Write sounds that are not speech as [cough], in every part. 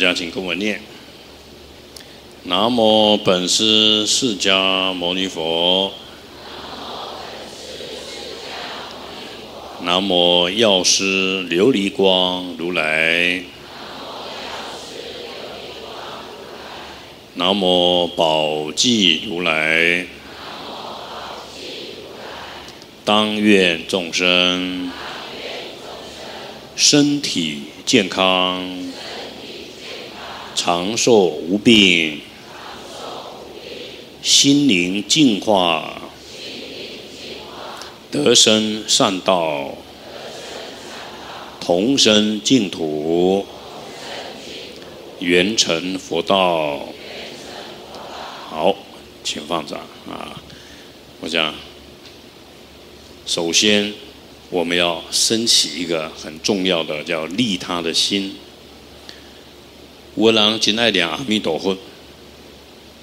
家请跟我念：南无本师释迦牟尼佛。南无药师琉璃光如来。南无宝济如来。当愿众生身体健康，长寿无病，心灵净化，得生善道，同生净土，圆成佛道。好，请放掌啊！我讲。首先，我们要升起一个很重要的叫利他的心。我郎今爱念阿弥陀佛，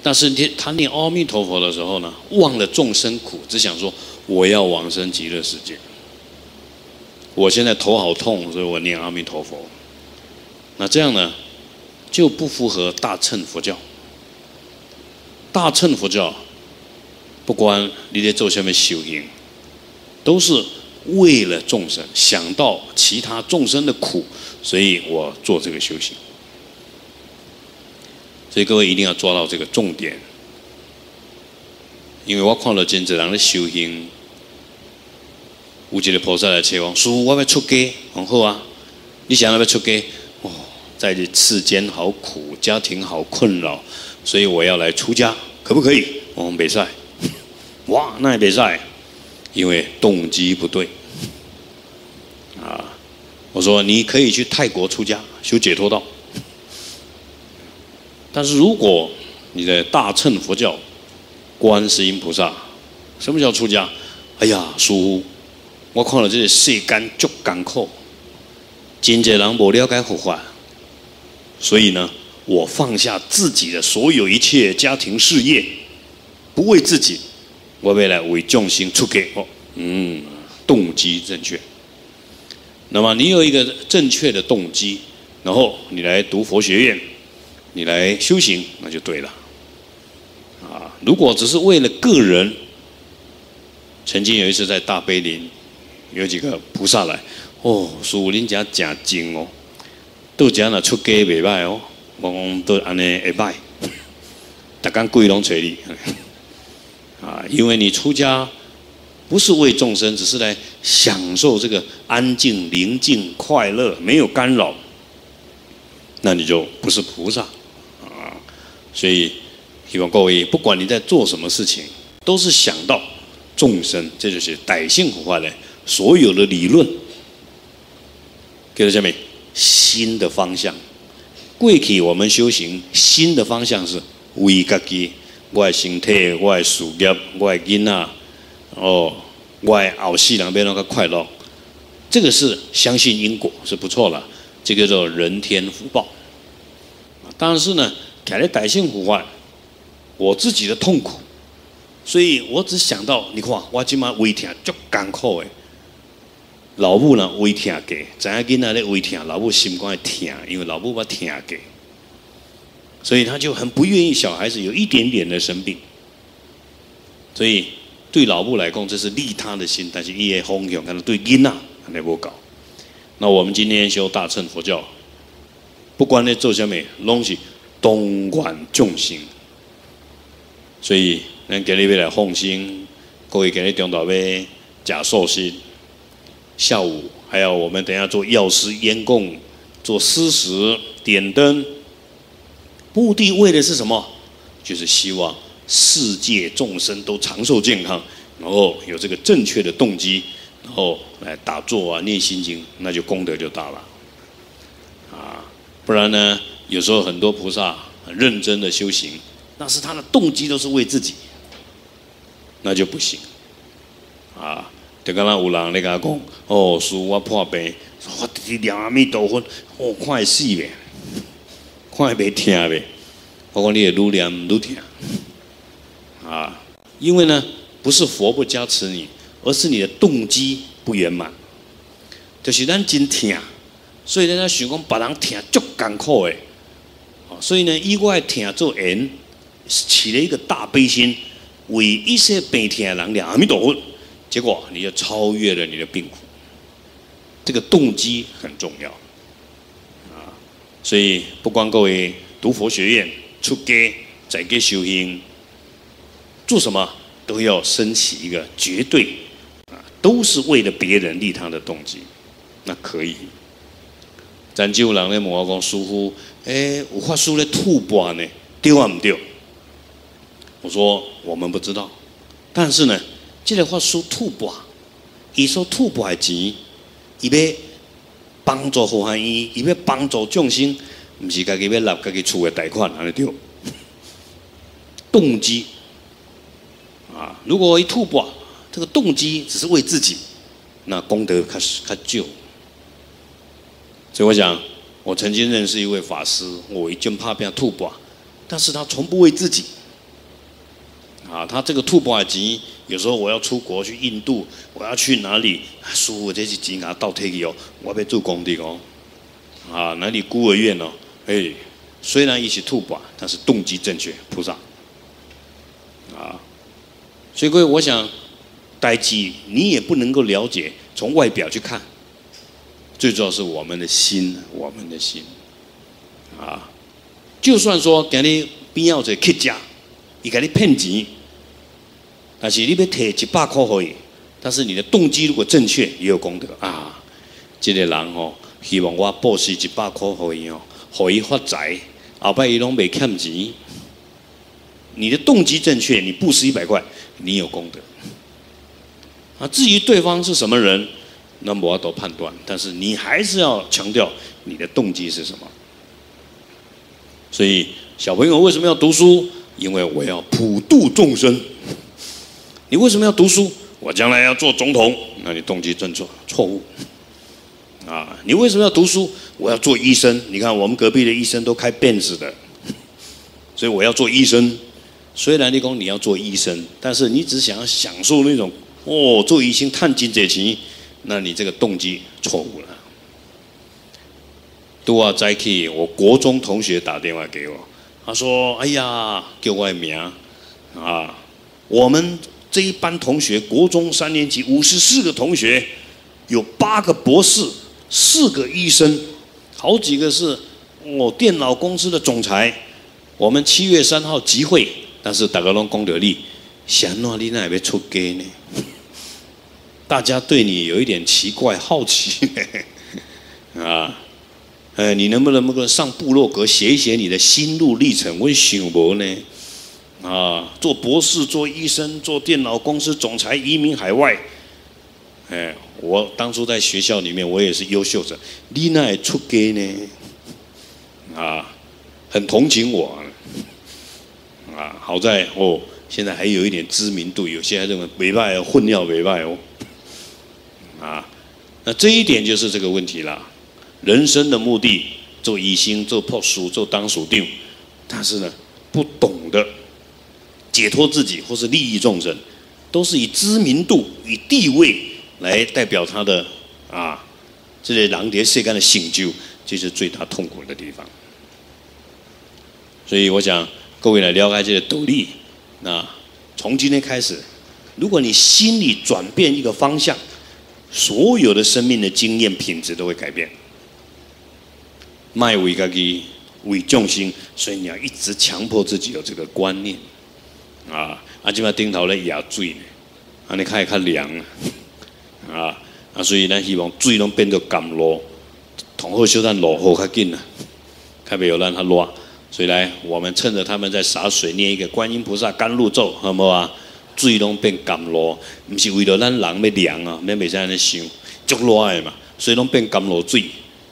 但是念他念阿弥陀佛的时候呢，忘了众生苦，只想说我要往生极乐世界。我现在头好痛，所以我念阿弥陀佛。那这样呢，就不符合大乘佛教。大乘佛教，不管你在做什么修行。都是为了众生，想到其他众生的苦，所以我做这个修行。所以各位一定要抓到这个重点，因为我看了真济人的修行，有一个菩萨来切我，说我要出家，很好啊。你想要不要出家？哦，在这世间好苦，家庭好困扰，所以我要来出家，可不可以？我们比赛，哇，那也比赛。因为动机不对，啊，我说你可以去泰国出家修解脱道，但是如果你在大乘佛教，观世音菩萨，什么叫出家？哎呀，叔，我看了这些世间足艰苦，真济人无了解佛法，所以呢，我放下自己的所有一切家庭事业，不为自己。我未来为众生出给哦，嗯，动机正确。那么你有一个正确的动机，然后你来读佛学院，你来修行，那就对了。啊，如果只是为了个人，曾经有一次在大悲林，有几个菩萨来，哦，树林家假精哦，都讲了出家未歹哦，我讲都安尼会歹，大家跪拢垂你。[laughs] 啊，因为你出家不是为众生，只是来享受这个安静、宁静、快乐，没有干扰，那你就不是菩萨。所以希望各位，不管你在做什么事情，都是想到众生，这就是歹性佛法的。所有的理论。给到下面新的方向，贵体我们修行新的方向是为家己。我的身体，我的事业，我的囡仔，哦，我的后世人变那个快乐，这个是相信因果是不错了，这个叫人天福报。但是呢，改了百姓福啊，我自己的痛苦，所以我只想到，你看我今晚胃疼足艰苦的，老母呢胃疼给，知影囡仔咧胃疼，老母心肝会疼，因为老母把疼给。所以他就很不愿意小孩子有一点点的生病，所以对老母来讲，这是利他的心，但是一夜哄用，可能对囡呐还不搞。那我们今天修大乘佛教，不管你做什么，拢是东莞众生。所以，咱今日要来奉心，各位今日中岛要假寿心，下午还有我们等下做药师烟供，做施食点灯。目的为的是什么？就是希望世界众生都长寿健康，然后有这个正确的动机，然后来打坐啊、念心经，那就功德就大了。啊，不然呢，有时候很多菩萨很认真的修行，那是他的动机都是为自己，那就不行。啊，就刚刚有人那个讲，哦，师我破病，我直念阿弥陀佛，哦，快死呗。看袂听呗，包括你也愈念愈听啊，因为呢，不是佛不加持你，而是你的动机不圆满。就是咱真听，所以咱想讲别人听足艰苦诶，所以呢，以我听做缘，起了一个大悲心，为一些病痛的人念阿弥陀佛，结果你就超越了你的病苦。这个动机很重要啊！所以不光各位读佛学院、出家、在家修行，做什么都要升起一个绝对啊，都是为了别人利他的动机，那可以。咱就人咧问我讲，师傅，哎，有法师咧吐蕃呢，丢啊唔丢？我说我们不知道，但是呢，这个法师吐蕃，伊说吐蕃的钱。伊要帮助佛汉伊，伊要帮助众生，毋是家己要立家己厝的贷款，安尼对？动机啊，如果一吐蕃，这个动机只是为自己，那功德开始较旧。所以我想，我曾经认识一位法师，我一见怕变吐蕃，但是他从不为自己。啊，他这个吐蕃的钱。有时候我要出国去印度，我要去哪里？师傅这些钱啊倒退去哦，我要做工地哦，啊，哪里孤儿院哦？哎，虽然一起吐蕃，但是动机正确，菩萨啊。所以各位，我想，待机你也不能够了解，从外表去看，最重要是我们的心，我们的心啊。就算说给你必要者乞家，伊给你骗钱。但是你要摕一百块可以，但是你的动机如果正确，也有功德啊。这个人哦，希望我布施一百块可以哦，可以发财，后摆伊拢未欠钱。你的动机正确，你布施一百块，你有功德。啊，至于对方是什么人，那我要都判断，但是你还是要强调你的动机是什么。所以小朋友为什么要读书？因为我要普度众生。你为什么要读书？我将来要做总统，那你动机正错错误。啊，你为什么要读书？我要做医生。你看我们隔壁的医生都开辫子的，所以我要做医生。虽然你讲你要做医生，但是你只想要享受那种哦，做医生探金者情，那你这个动机错误了。都要再去，我国中同学打电话给我，他说：“哎呀，叫我名啊，我们。”这一班同学，国中三年级五十四个同学，有八个博士，四个医生，好几个是哦电脑公司的总裁。我们七月三号集会，但是大家拢功德力，想哪里那边出街呢？大家对你有一点奇怪好奇 [laughs] 啊，呃，你能不能不能上部落格写一写你的心路历程？我想无呢。啊，做博士、做医生、做电脑公司总裁、移民海外，哎，我当初在学校里面，我也是优秀者。你那出街呢？啊，很同情我。啊，好在哦，现在还有一点知名度，有些还认为委外混尿委外哦。啊，那这一点就是这个问题了。人生的目的，做医生、做破书、做当属定，但是呢，不懂得。解脱自己或是利益众生，都是以知名度、以地位来代表他的啊，这些狼蝶世间的醒就，就是最大痛苦的地方。所以我想各位来了解这个斗笠。那从今天开始，如果你心里转变一个方向，所有的生命的经验品质都会改变。卖为家己为众生，所以你要一直强迫自己有这个观念。啊！啊，即摆顶头咧压水，安尼较会较凉啊！啊，所以咱希望水拢变做甘露，同好修咱落雨较紧啊，较袂有咱较热。所以来，我们趁着他们在洒水，念一个观音菩萨甘露咒，好唔好啊？水拢变甘露，毋是为了咱人要凉啊，免袂使安尼想，足热诶嘛，所以拢变甘露水，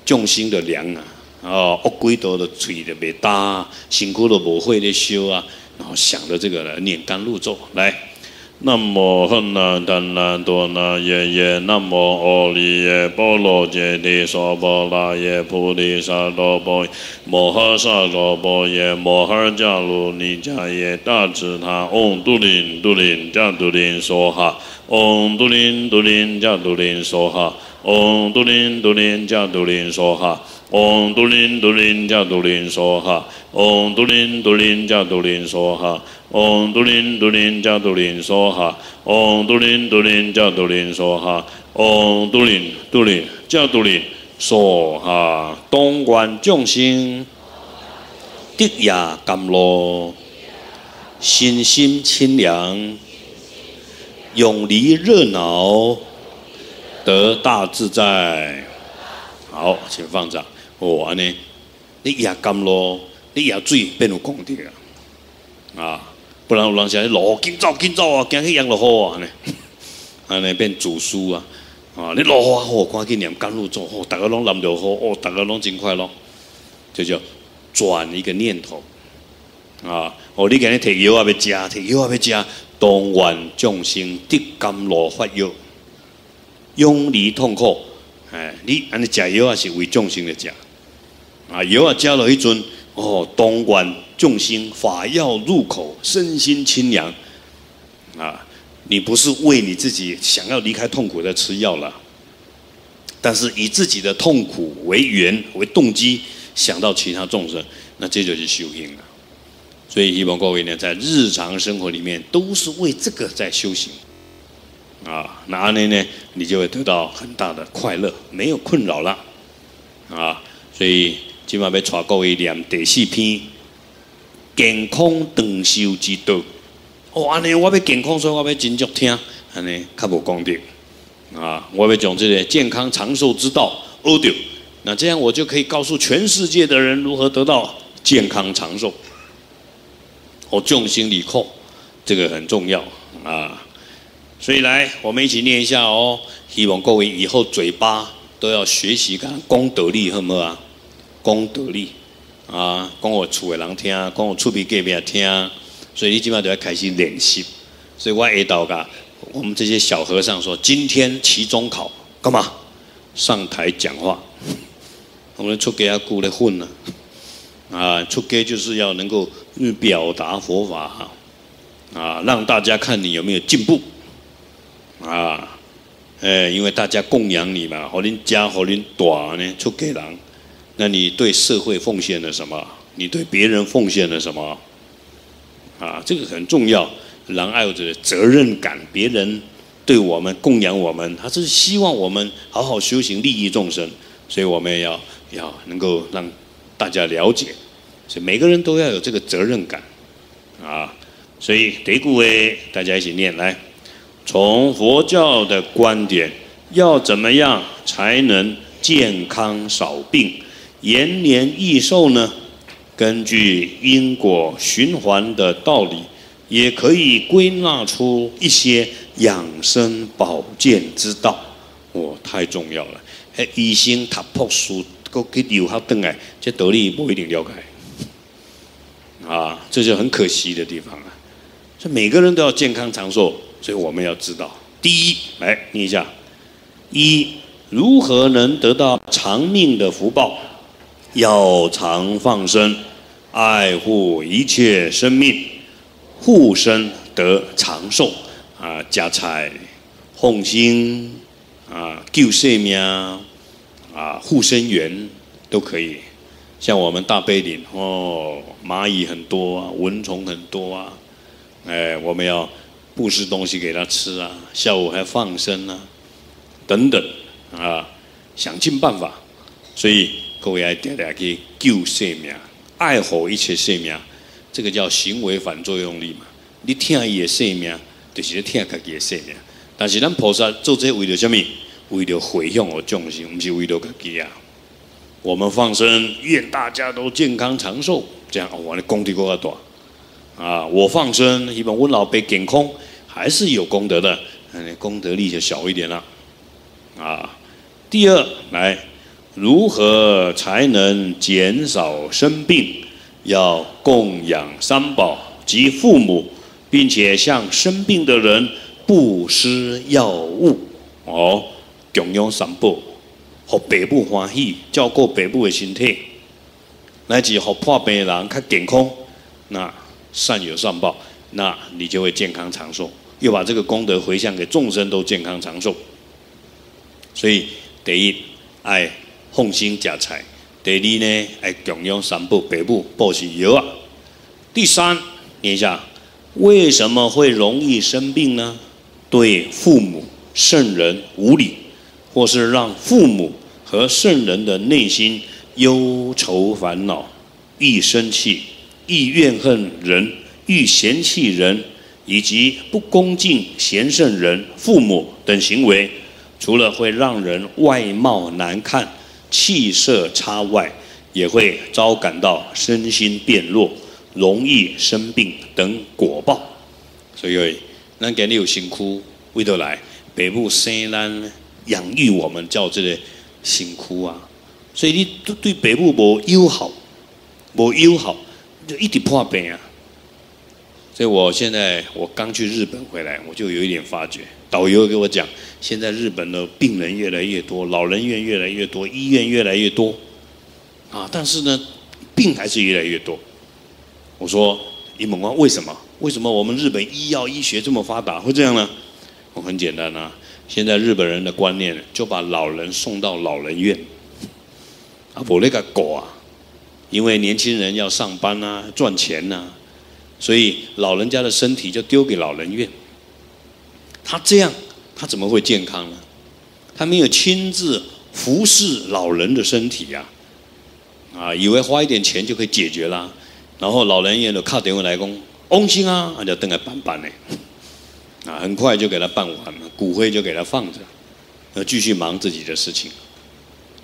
众生就凉啊！哦，恶鬼都的喙就袂打，辛苦都无火咧烧啊！然后想着这个咧念甘露咒，来，南无喝啰怛那多那耶耶，南无阿利耶波罗揭谛娑婆那耶菩提萨埵波，摩诃萨埵波耶摩诃迦卢尼迦耶大智他，嗡嘟林嘟林迦嘟林梭哈，嗡嘟林嘟林迦嘟林梭哈。嗡嘟林嘟林加嘟林梭哈，嗡嘟林嘟林加嘟林梭哈，嗡嘟林嘟林加嘟林梭哈，嗡嘟林嘟林加嘟林梭哈，嗡嘟林嘟林加嘟林梭哈，嗡嘟林嘟林加嘟林梭哈，东观众生，地也甘露，身心清凉，永离热闹。得大自在，好，请放掌。哦，安尼，你也甘咯，你也水变有功德啊！啊，不然有人想落紧走紧走啊，惊去养落雨啊呢？安尼 [laughs] 变主书啊！啊，你落雨好，赶紧念甘露咒，哦，大家拢淋着雨，哦，大家拢真快乐，就叫转一个念头啊！哦，你今日摕药啊要食，摕药啊要食，当愿众生得甘露发药。永离痛苦，哎，你安尼食药也是为众生的食，啊，药啊加了一尊，哦，东观众星法药入口，身心清凉，啊，你不是为你自己想要离开痛苦在吃药了，但是以自己的痛苦为缘为动机，想到其他众生，那这就是修行了。所以希望各位呢，在日常生活里面都是为这个在修行。啊，那阿尼呢，你就会得到很大的快乐，没有困扰了，啊，所以今晚要带各位念第四篇健康长寿之道。哦，安尼我要健康，所以我要真足听，安尼较无功德。啊，我要讲这个健康长寿之道，o，那这样我就可以告诉全世界的人如何得到健康长寿。哦，重心理控，这个很重要啊。所以来，我们一起念一下哦。希望各位以后嘴巴都要学习讲功德力，好唔好啊？功德力啊，讲我厝的人听，讲我厝边隔壁听。所以你今晚就要开始练习。所以我一道噶，我们这些小和尚说，今天期中考干嘛？上台讲话。我们出家顾来混呢？啊，出家就是要能够表达佛法啊，让大家看你有没有进步。啊，诶，因为大家供养你嘛，和您家和您短呢，出给人，那你对社会奉献了什么？你对别人奉献了什么？啊，这个很重要，人爱有着责任感，别人对我们供养我们，他是希望我们好好修行，利益众生，所以我们要要能够让大家了解，所以每个人都要有这个责任感，啊，所以第一句诶，大家一起念来。从佛教的观点，要怎么样才能健康少病、延年益寿呢？根据因果循环的道理，也可以归纳出一些养生保健之道。哦，太重要了！哎，医生读博士，搁去留学等来，这道理不一定了解。啊，这就很可惜的地方啊！所以每个人都要健康长寿。所以我们要知道，第一，来念一下：一，如何能得到长命的福报？要常放生，爱护一切生命，护生得长寿啊！家财、奉心啊，救生命啊，护生员都可以。像我们大碑林哦，蚂蚁很多啊，蚊虫很多啊，哎，我们要。布施东西给他吃啊，下午还放生啊，等等啊，想尽办法。所以各位爱点点去救生命，爱护一切生命，这个叫行为反作用力嘛。你听伊的生命，就是听自己的生命。但是咱菩萨做这为了什么？为了回向我众生，不是为了自己啊。我们放生，愿大家都健康长寿，这样我的功德够大。啊，我放生，希望我老被健康。还是有功德的，功德力就小一点了，啊。第二，来，如何才能减少生病？要供养三宝及父母，并且向生病的人布施药物。哦，供养三宝，和北部欢喜，照顾北部的身体，乃至和破病人较健康，那善有善报，那你就会健康长寿。又把这个功德回向给众生，都健康长寿。所以第一爱奉心食菜，第二呢爱供养三宝，北部报喜油啊。第三，念一下，为什么会容易生病呢？对父母、圣人无礼，或是让父母和圣人的内心忧愁烦恼，易生气，易怨恨人，易嫌弃人，以及不恭敬贤圣人、父母等行为，除了会让人外貌难看、气色差外，也会遭感到身心变弱。容易生病等果报，所以咱今日有辛苦为得来，北部生咱养育我们叫这个辛苦啊。所以你对对北部无友好，无友好就一直破病啊。所以我现在我刚去日本回来，我就有一点发觉，导游给我讲，现在日本的病人越来越多，老人院越来越多，医院越来越多，啊，但是呢，病还是越来越多。我说：“尹猛光，为什么？为什么我们日本医药医学这么发达，会这样呢？我很简单啊，现在日本人的观念就把老人送到老人院。啊，我那个狗啊，因为年轻人要上班啊，赚钱呐，所以老人家的身体就丢给老人院。他这样，他怎么会健康呢？他没有亲自服侍老人的身体呀，啊，以为花一点钱就可以解决啦。”然后老人院就靠电话来讲，翁心啊，他就等来办办呢，[laughs] 啊，很快就给他办完了，骨灰就给他放着，要继续忙自己的事情。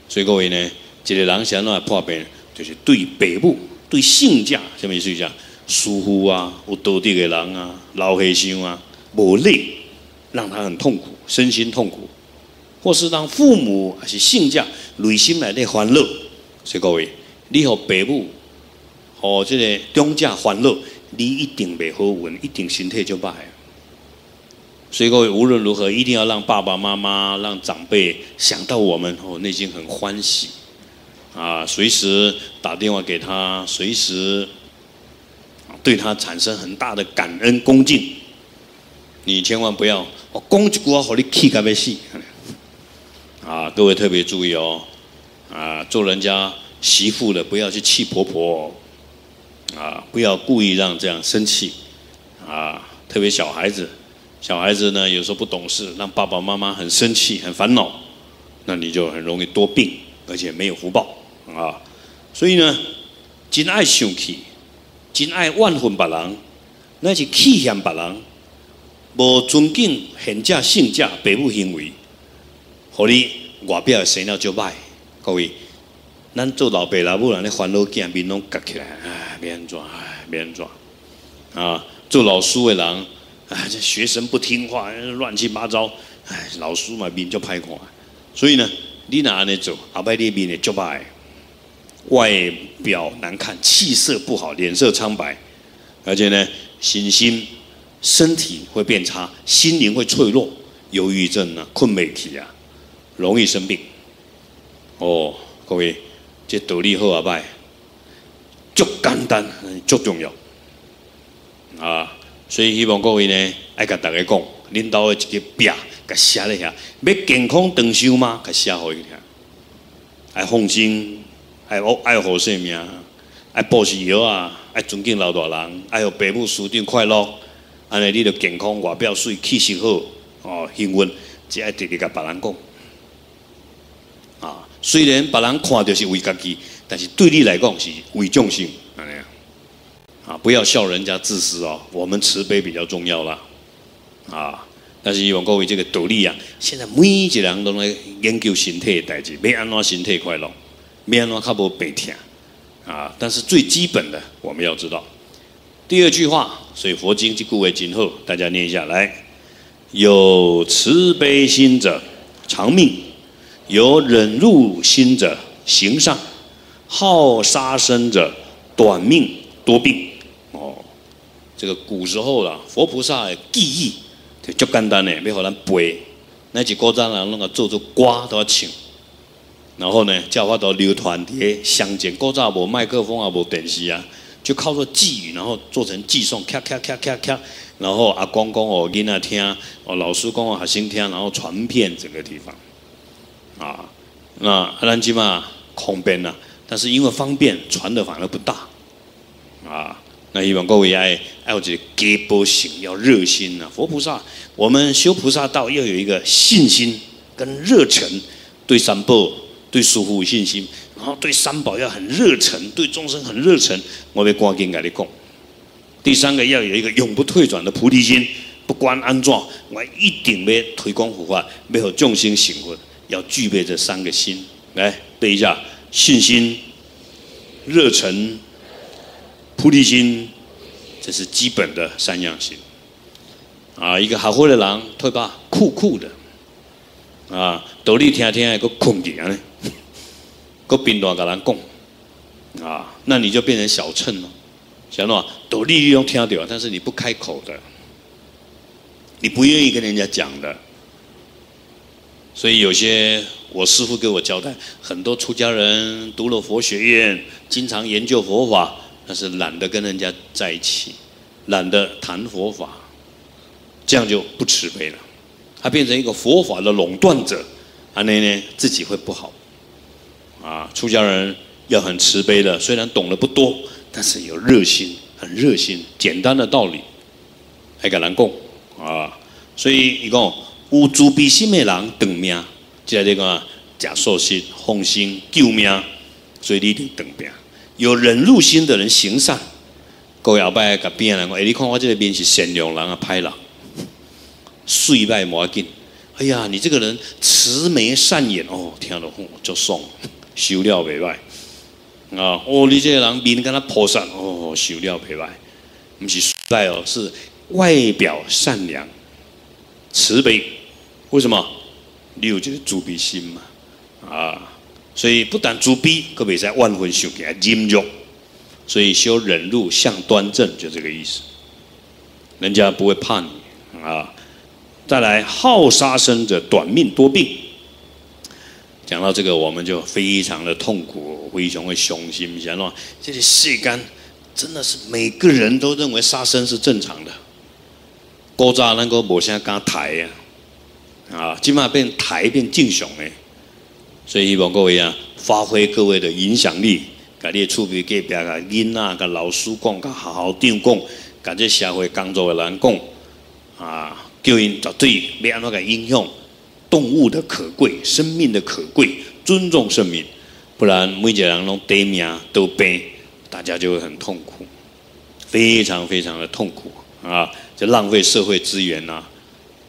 所以各位呢，这个人想要破病，就是对北部对性价，什么意思讲？疏忽啊，有道德的人啊，老黑心啊，无力，让他很痛苦，身心痛苦，或是让父母还是性价内心来的欢乐。所以各位，你和北部。哦，这个中价欢乐，你一定袂好运，一定身体就歹。所以各位无论如何，一定要让爸爸妈妈、让长辈想到我们，哦，内心很欢喜啊！随时打电话给他，随时对他产生很大的感恩恭敬。你千万不要，我恭一句话，和你气个要死啊！各位特别注意哦，啊，做人家媳妇的不要去气婆婆。啊，不要故意让这样生气，啊，特别小孩子，小孩子呢有时候不懂事，让爸爸妈妈很生气、很烦恼，那你就很容易多病，而且没有福报啊。所以呢，真爱生气，真爱万分别人，那是气嫌别人，无尊敬贤者、圣者、父母行为，互你外表生了就歹，各位。咱做老爸老母人咧烦恼见面拢夹起来，唉，免安怎，唉，免安怎，啊，做老师的人，唉，这学生不听话，乱七八糟，唉，老师嘛面就歹看，所以呢，你若安尼做，后摆你面会足歹，外表难看，气色不好，脸色苍白，而且呢，心心身体会变差，心灵会脆弱，忧郁症啊，困袂起啊，容易生病，哦，各位。这道理好啊，歹，足简单，足重要啊！所以希望各位呢，爱甲大家讲，领导的一个病，甲写一下，要健康长寿吗？甲写好一听，爱放心，爱爱好生命，爱保持药啊，爱尊敬老大人，爱有爸母书长快乐，安尼你著健康，外表水，气色好，哦，幸运，只爱直直甲别人讲。啊。虽然别人看着是为家己，但是对你来讲是为众生，啊，啊，不要笑人家自私哦，我们慈悲比较重要啦，啊，但是希望各位这个道理啊，现在每一人都在研究身体的代志，要安怎身体快乐，要安怎较无病痛，啊，但是最基本的我们要知道，第二句话，所以佛经就故为今后，大家念一下来，有慈悲心者长命。有忍辱心者行善，好杀生者短命多病。哦，这个古时候啦，佛菩萨的记忆就简单的，要互咱背。那几古早人弄个做做瓜都要请，然后呢，叫法都流传伫乡间。古早无麦克风啊，无电视啊，就靠着寄语，然后做成寄送，咔咔咔咔咔，然后阿公公哦，囡仔听，哦，老师公哦，学生听，然后传遍整个地方。啊，那咱起码空边呐，但是因为方便，传的反而不大，啊，那希望各位爱爱有这给波行，要热心呐。佛菩萨，我们修菩萨道要有一个信心跟热忱，对三宝、对师父有信心，然后对三宝要很热忱，对众生很热忱。我要赶紧跟你讲，第三个要有一个永不退转的菩提心。不管安怎，我一定要推广佛法，要和众生成佛，要具备这三个心。来背一下：信心、热忱、菩提心，这是基本的三样心。啊，一个好好的人，对吧？酷酷的，啊，道理听听，个空点呢，个平淡跟人讲，啊，那你就变成小乘了。小诺，道理你用听到，但是你不开口的。你不愿意跟人家讲的，所以有些我师父给我交代，很多出家人读了佛学院，经常研究佛法，但是懒得跟人家在一起，懒得谈佛法，这样就不慈悲了，他变成一个佛法的垄断者，啊，那呢自己会不好，啊，出家人要很慈悲的，虽然懂得不多，但是有热心，很热心，简单的道理，还敢难供。啊，所以伊讲有慈悲心的人断命，即个这个假寿心、奉心、救命，所以你得长命。有忍辱心的人行善，各位后摆甲边人讲，哎，你看我这个面是善良人啊，歹人，碎败要紧。哎呀，你这个人慈眉善眼哦，听了吼就爽，修了袂歹。啊，哦，你这个人面跟他菩萨哦，修了袂歹，不是败哦，是。外表善良、慈悲，为什么？你有这个慈悲心嘛？啊，所以不但慈悲，可别在万分修给他忍辱，所以修忍辱向端正，就这个意思。人家不会怕你啊。再来，好杀生者短命多病。讲到这个，我们就非常的痛苦，非常的伤心。想说，这些世间真的是每个人都认为杀生是正常的。古早那个无啥敢抬呀，啊，今嘛变抬变敬雄诶，所以希望各位啊，发挥各位的影响力，甲你厝边隔壁个囡仔、甲老师讲、甲好好长讲、甲这社会工作的人讲，啊，叫因绝对要安怎个影响动物的可贵、生命的可贵，尊重生命，不然每一个人拢得命都病，大家就会很痛苦，非常非常的痛苦啊。就浪费社会资源呐！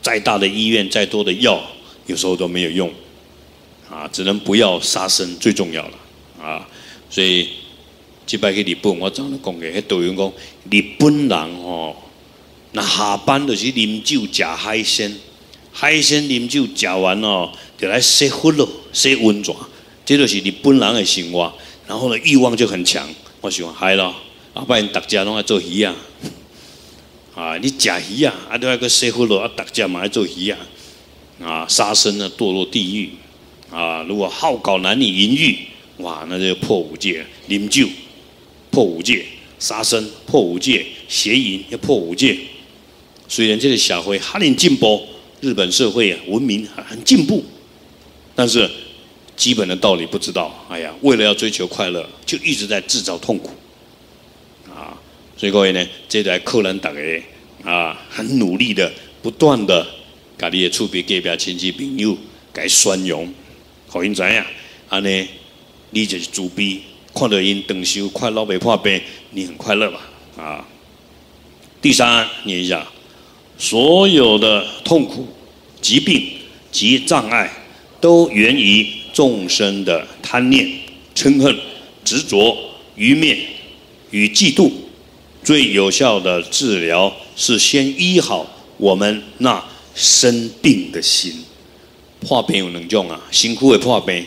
再大的医院，再多的药，有时候都没有用，啊，只能不要杀生最重要了啊！所以，即摆去日本，我昨日讲嘅，迄导游讲，日本人哦，那下班就是啉酒食海鲜，海鲜啉酒食完哦，就来洗澡咯，洗温泉，这就是日本人的生活。然后呢，欲望就很强，我喜欢海咯，啊，不然大家拢爱做鱼啊。[laughs] 啊，你食鱼啊，啊，另外一个社会咯，啊，大家嘛爱做鱼啊，啊，杀生呢，堕落地狱，啊，如果好搞男女淫欲，哇，那就破五戒，饮酒破五戒，杀生破五戒，邪淫要破五戒。虽然这个社会很进步，日本社会啊，文明很进步，但是基本的道理不知道。哎呀，为了要追求快乐，就一直在制造痛苦啊。所以各位呢，这台客人大家啊，很努力的，不断的，家里的厝边隔壁亲戚朋友，该宣扬，好因知影，安尼，你就是自卑，看到因长寿快乐未破病，你很快乐吧？啊。第三，念一下，所有的痛苦、疾病及障碍，都源于众生的贪念、嗔恨、执着、愚昧与嫉妒。最有效的治疗是先医好我们那生病的心。破病有两种啊，辛苦的破病。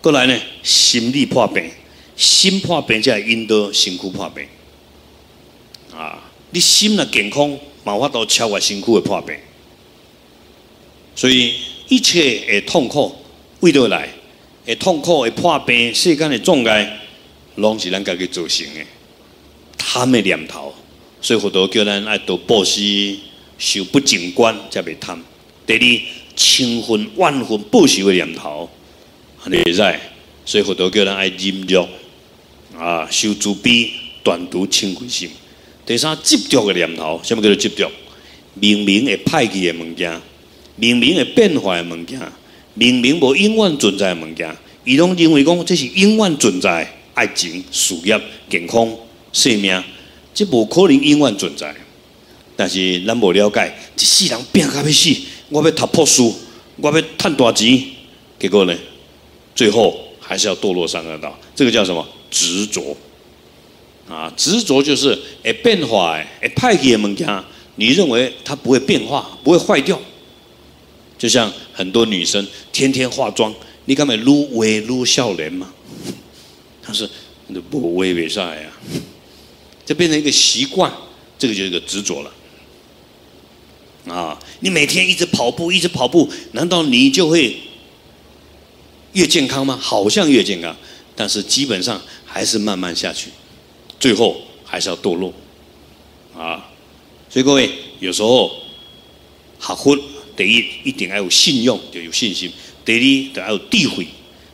过来呢，心理破病，心破病才引导辛苦破病。啊，你心的健康，冇法度超越辛苦的破病。所以一切的痛苦为到来，的痛苦的破病，世间的障碍，拢是咱家己造成的。贪的念头，所以佛陀叫咱爱多布施、修不净观，才袂贪。第二，千分万分报仇的念头，你会使，所以佛陀叫咱爱忍辱啊，修慈悲，断除嗔恚心。第三，执着的念头，什么叫做执着？明明会歹去的物件，明明会变化的物件，明明无永远存在的物件，伊拢认为讲这是永远存在，爱情、事业、健康、生命，这无可能永远存在。但是咱无了解，一世人拼到要死，我要读博士，我要赚大钱，结果呢，最后还是要堕落三恶道。这个叫什么？执着。啊，执着就是会变化诶，会派去的物件，你认为它不会变化，不会坏掉？就像很多女生天天化妆，你敢会撸微撸笑脸吗？他说：“不微微晒呀，就变成一个习惯，这个就是一个执着了。”啊，你每天一直跑步，一直跑步，难道你就会越健康吗？好像越健康，但是基本上还是慢慢下去，最后还是要堕落。啊，所以各位有时候学佛第一一定要有信用，就有信心；第二就要有智慧，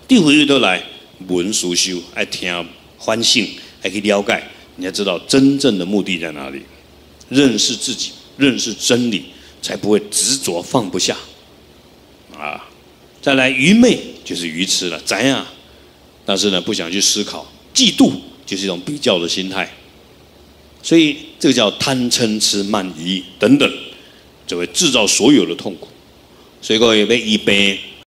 智慧都来闻书修，爱听欢信，爱去了解，你要知道真正的目的在哪里，认识自己，认识真理。才不会执着放不下，啊！再来愚昧就是愚痴了，怎样？但是呢，不想去思考，嫉妒就是一种比较的心态，所以这个叫贪嗔痴慢疑等等，就会制造所有的痛苦。所以各位要一杯